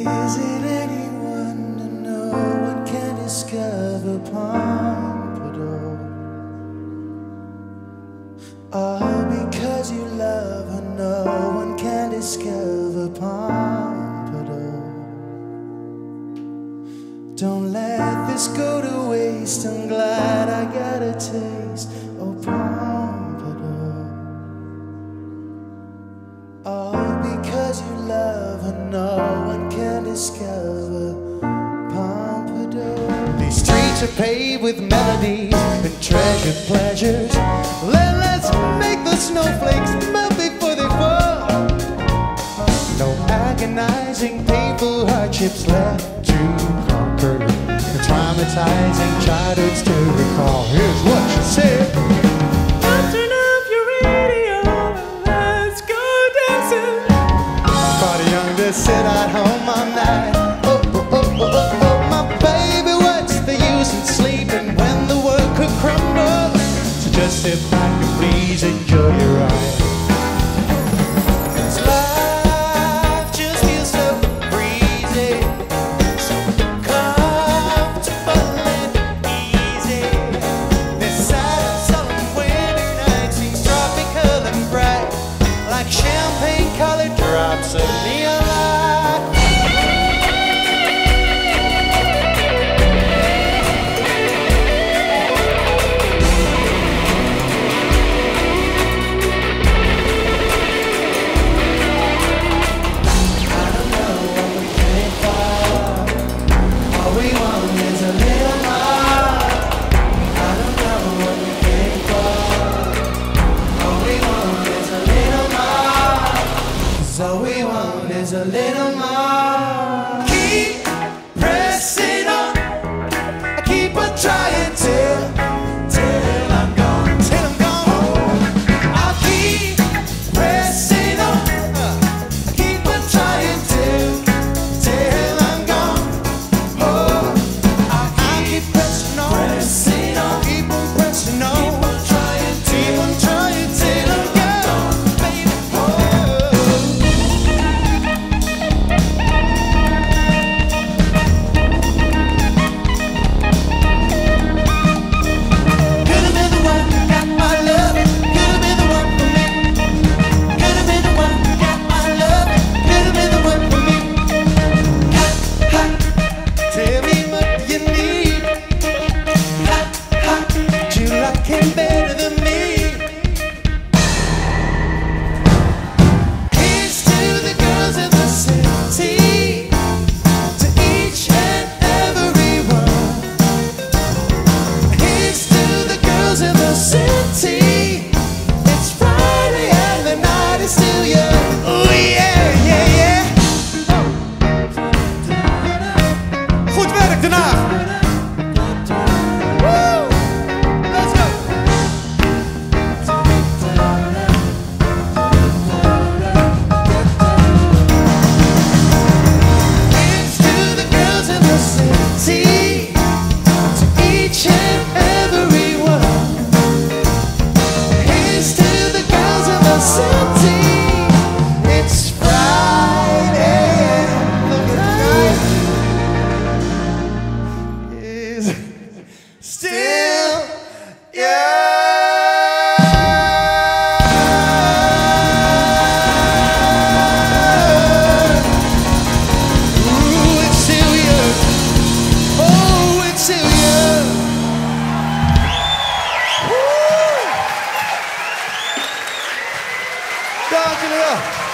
Is it anyone to know? one can discover Pompadour? All because you love her, no one can discover Pompadour. Don't let this go to waste. I'm glad I got a taste. streets are paved with melodies and treasured pleasures. Let, us make the snowflakes melt before they fall. No agonizing, painful hardships left to conquer. The traumatizing childhoods to recall. Here's what she said. sit at home all night. Oh, oh, oh, wasn't sleeping when the world could crumble. So just sit back and please enjoy your ride. a little more. Tá, Guilherme.